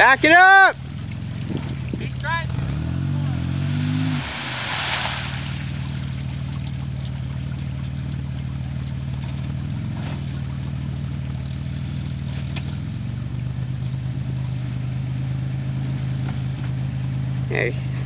Back it up! Hey.